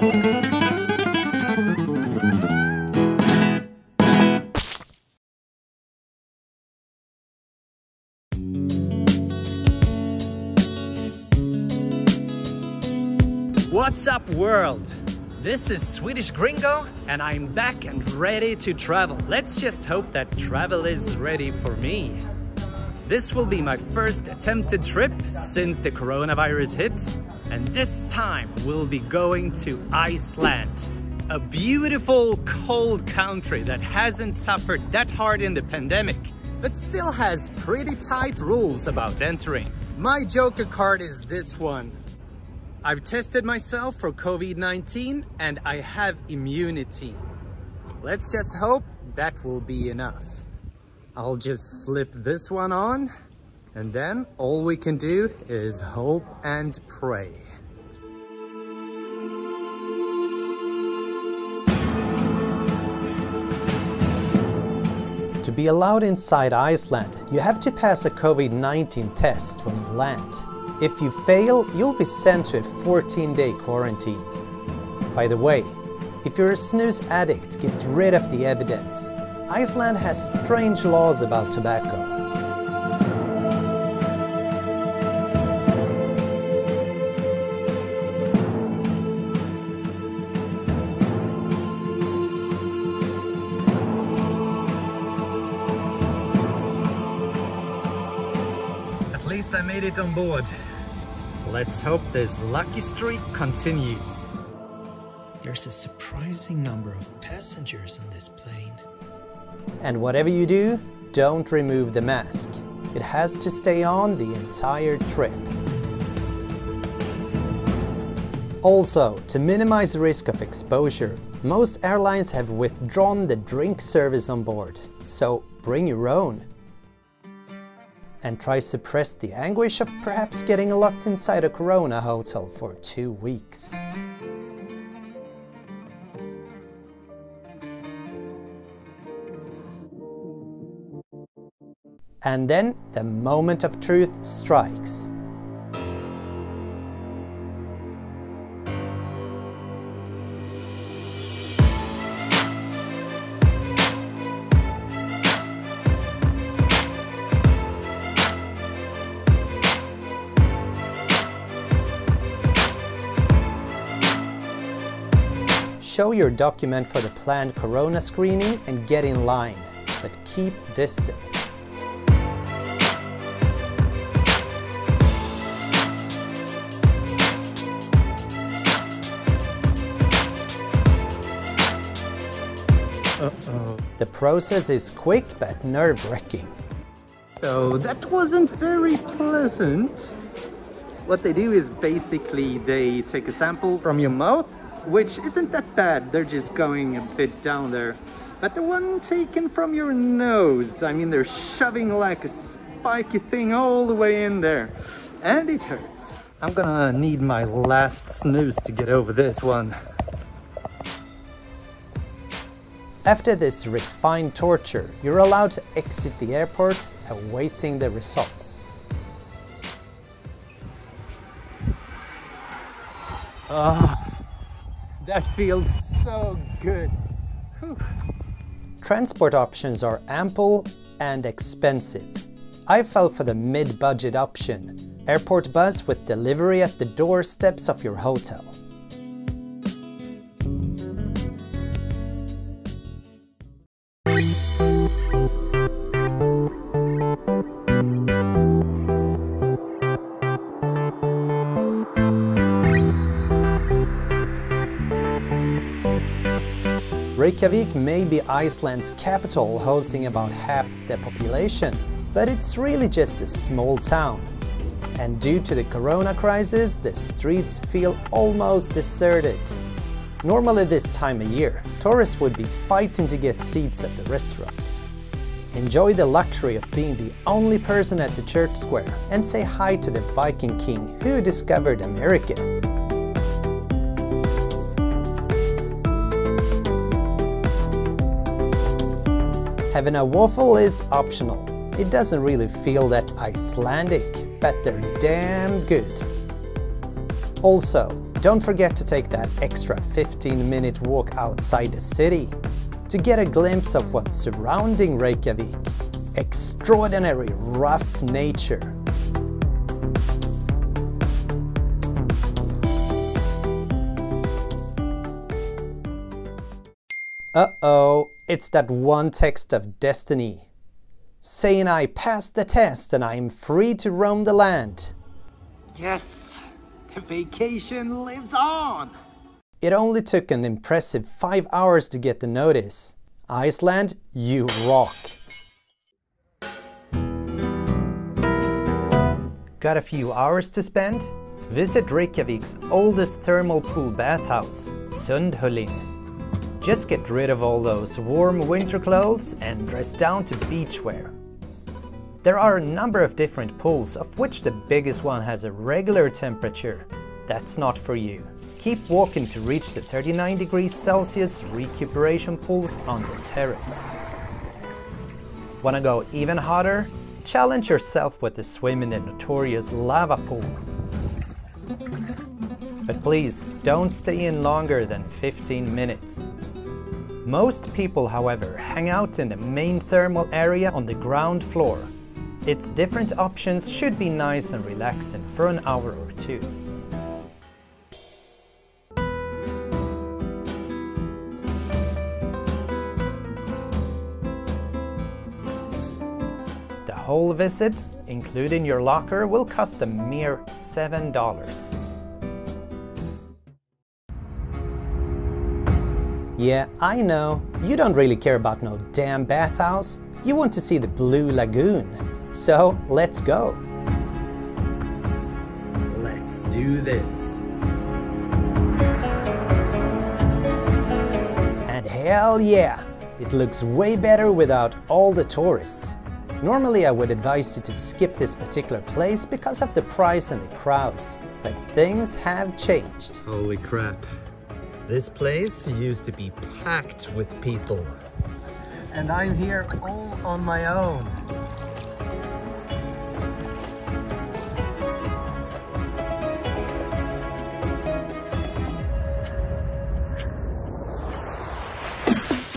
What's up world? This is Swedish Gringo and I'm back and ready to travel. Let's just hope that travel is ready for me. This will be my first attempted trip since the coronavirus hit and this time we'll be going to Iceland. A beautiful cold country that hasn't suffered that hard in the pandemic but still has pretty tight rules about entering. My joker card is this one. I've tested myself for COVID-19 and I have immunity. Let's just hope that will be enough. I'll just slip this one on and then all we can do is hope and pray. To be allowed inside Iceland, you have to pass a COVID-19 test when you land. If you fail, you'll be sent to a 14-day quarantine. By the way, if you're a snus addict, get rid of the evidence. Iceland has strange laws about tobacco. Least I made it on board. Let's hope this lucky streak continues. There's a surprising number of passengers on this plane. And whatever you do, don't remove the mask. It has to stay on the entire trip. Also, to minimize risk of exposure, most airlines have withdrawn the drink service on board, so bring your own. And try suppress the anguish of perhaps getting locked inside a Corona hotel for two weeks. And then the moment of truth strikes. Show your document for the planned corona screening and get in line, but keep distance. The process is quick but nerve-wracking. So that wasn't very pleasant. What they do is basically they take a sample from your mouth, which isn't that bad. They're just going a bit down there. But the one taken from your nose, I mean, they're shoving like a spiky thing all the way in there. And it hurts. I'm gonna need my last snus to get over this one. After this refined torture, you're allowed to exit the airport awaiting the results. Oh, that feels so good. Whew. Transport options are ample and expensive. I fell for the mid-budget option, airport bus with delivery at the doorsteps of your hotel. Reykjavik may be Iceland's capital, hosting about half the population, but it's really just a small town. And due to the corona crisis, the streets feel almost deserted. Normally this time of year, tourists would be fighting to get seats at the restaurants. Enjoy the luxury of being the only person at the church square and say hi to the Viking king who discovered America. Having a waffle is optional. It doesn't really feel that Icelandic, but they're damn good. Also, don't forget to take that extra 15 minute walk outside the city to get a glimpse of what's surrounding Reykjavik. Extraordinary rough nature. Uh-oh, it's that one text of destiny. Saying I passed the test and I'm free to roam the land. Yes, the vacation lives on! It only took an impressive 5 hours to get the notice. Iceland, you rock! Got a few hours to spend? Visit Reykjavik's oldest thermal pool bathhouse, Sundhöllin. Just get rid of all those warm winter clothes and dress down to beachwear. There are a number of different pools, of which the biggest one has a regular temperature. That's not for you. Keep walking to reach the 39 degrees Celsius recuperation pools on the terrace. Wanna go even hotter? Challenge yourself with a swim in the notorious lava pool. But please, don't stay in longer than 15 minutes. Most people, however, hang out in the main thermal area on the ground floor. Its different options should be nice and relaxing for an hour or two. The whole visit, including your locker, will cost a mere $7. Yeah, I know. You don't really care about no damn bathhouse. You want to see the Blue Lagoon. So, let's go. Let's do this. And hell yeah, it looks way better without all the tourists. Normally I would advise you to skip this particular place because of the price and the crowds, but things have changed. Holy crap. This place used to be packed with people. And I'm here all on my own.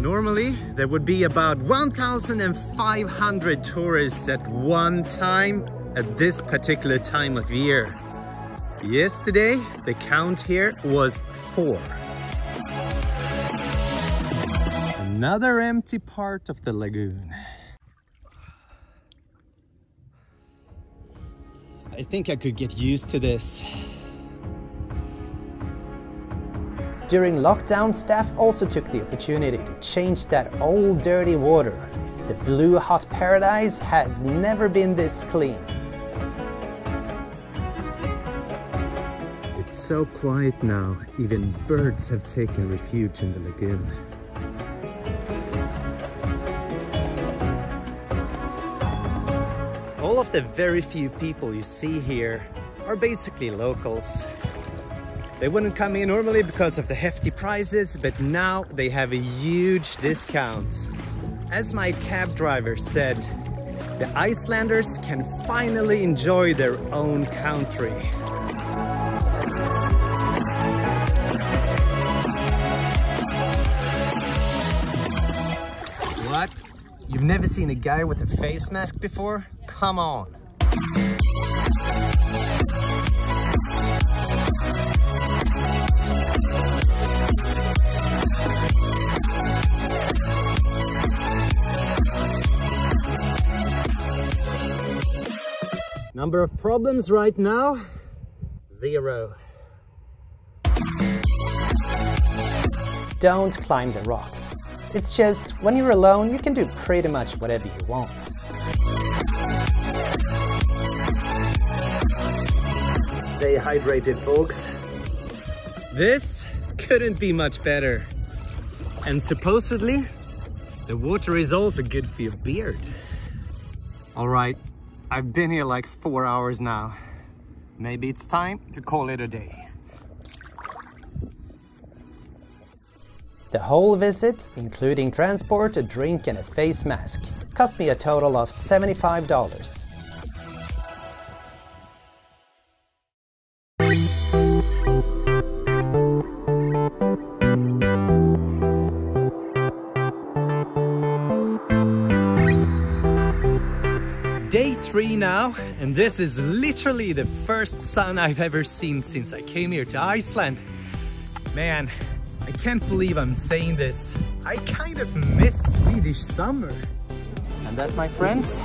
Normally, there would be about 1,500 tourists at one time at this particular time of year. Yesterday, the count here was four. Another empty part of the lagoon. I think I could get used to this. During lockdown, staff also took the opportunity to change that old dirty water. The blue hot paradise has never been this clean. It's so quiet now, even birds have taken refuge in the lagoon. All of the very few people you see here are basically locals. They wouldn't come in normally because of the hefty prices, but now they have a huge discount. As my cab driver said, the Icelanders can finally enjoy their own country. You've never seen a guy with a face mask before? Come on. Number of problems right now? Zero. Don't climb the rocks. It's just, when you're alone, you can do pretty much whatever you want. Stay hydrated, folks. This couldn't be much better. And supposedly, the water is also good for your beard. All right, I've been here like four hours now. Maybe it's time to call it a day. The whole visit, including transport, a drink and a face mask, cost me a total of $75. Day three now, and this is literally the first sun I've ever seen since I came here to Iceland. Man, I can't believe I'm saying this. I kind of miss Swedish summer. And that, my friends,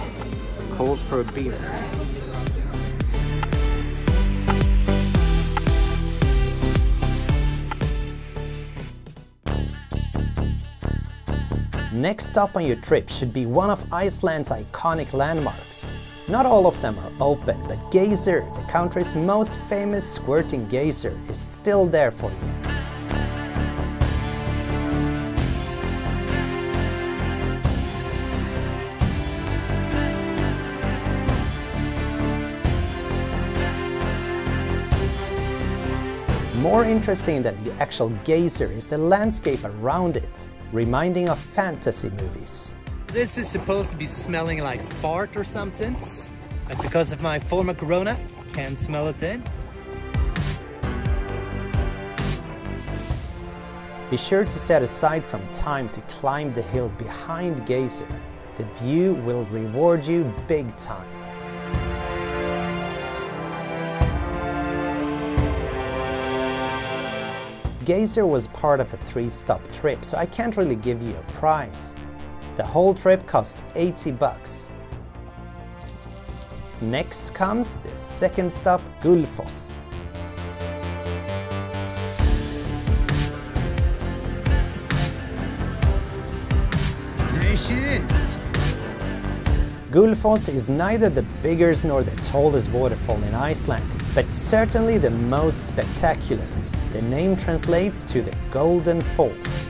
calls for a beer. Next stop on your trip should be one of Iceland's iconic landmarks. Not all of them are open, but Geysir, the country's most famous squirting geyser, is still there for you. More interesting than the actual geyser is the landscape around it, reminding of fantasy movies. This is supposed to be smelling like fart or something, but because of my former corona, can't smell it then. Be sure to set aside some time to climb the hill behind Geysir. The view will reward you big time. Geysir was part of a three-stop trip, so I can't really give you a price. The whole trip cost 80 bucks. Next comes the second stop, Gullfoss. There she is! Gullfoss is neither the biggest nor the tallest waterfall in Iceland, but certainly the most spectacular. The name translates to the Golden Falls.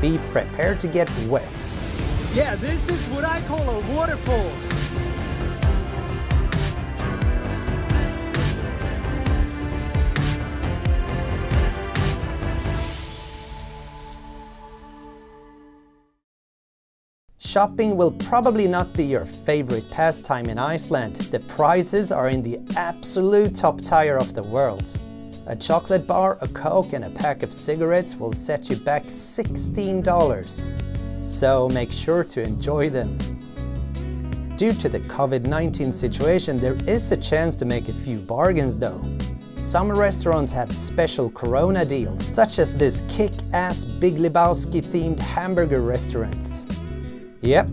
Be prepared to get wet. Yeah, this is what I call a waterfall. Shopping will probably not be your favorite pastime in Iceland. The prices are in the absolute top tier of the world. A chocolate bar, a coke and a pack of cigarettes will set you back $16. So make sure to enjoy them. Due to the COVID-19 situation, there is a chance to make a few bargains though. Some restaurants have special Corona deals, such as this kick-ass Big Lebowski themed hamburger restaurants. Yep,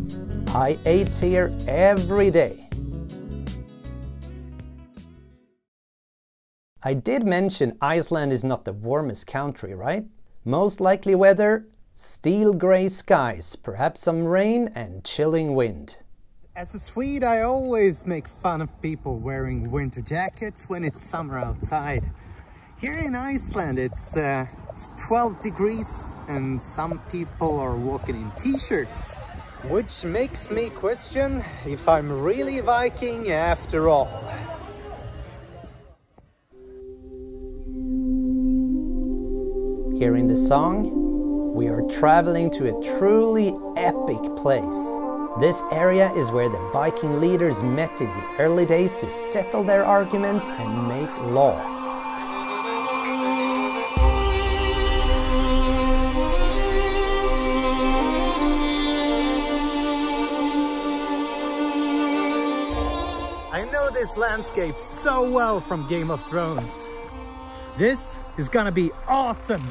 I ate here every day. I did mention Iceland is not the warmest country, right? Most likely weather, steel grey skies, perhaps some rain and chilling wind. As a Swede, I always make fun of people wearing winter jackets when it's summer outside. Here in Iceland, it's, uh, it's 12 degrees and some people are walking in t-shirts. Which makes me question if I'm really Viking after all. Hearing the song, we are traveling to a truly epic place. This area is where the Viking leaders met in the early days to settle their arguments and make law. Landscape so well from Game of Thrones. This is gonna be awesome.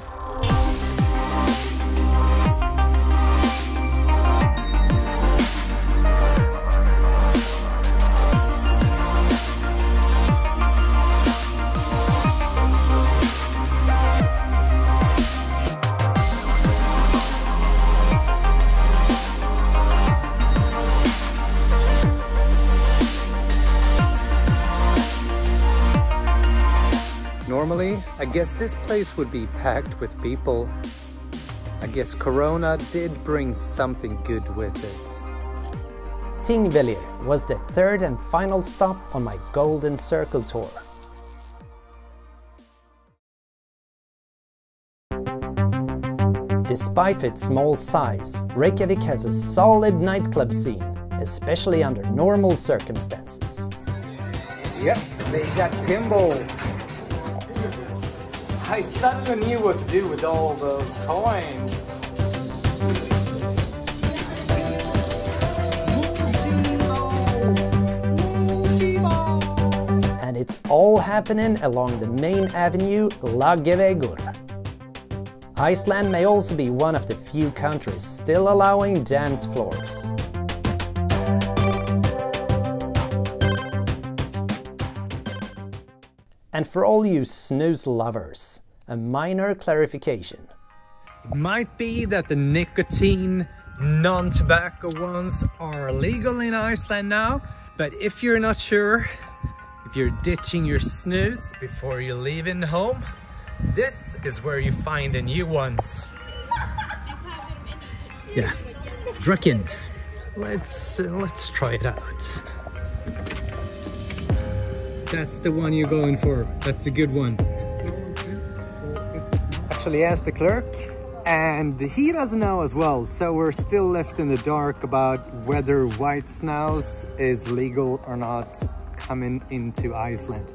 Guess this place would be packed with people. I guess Corona did bring something good with it. Thingvellir was the third and final stop on my Golden Circle tour. Despite its small size, Reykjavik has a solid nightclub scene, especially under normal circumstances. Yep, they got Timbo. I suddenly knew what to do with all those coins. And it's all happening along the main avenue Laugavegur. Iceland may also be one of the few countries still allowing dance floors. And for all you snus lovers, a minor clarification. It might be that the nicotine, non-tobacco ones are legal in Iceland now, but if you're not sure, if you're ditching your snus before you leave in home, this is where you find the new ones. Yeah, Drucken. Let's uh, let's try it out. That's the one you're going for. That's a good one. Actually asked the clerk and he doesn't know as well. So we're still left in the dark about whether white snus is legal or not coming into Iceland.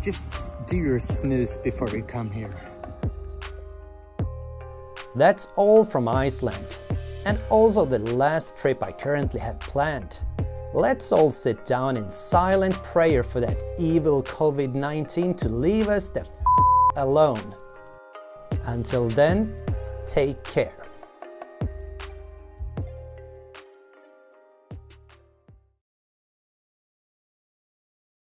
Just do your snus before you come here. That's all from Iceland, and also the last trip I currently have planned. Let's all sit down in silent prayer for that evil COVID-19 to leave us the alone. Until then, take care.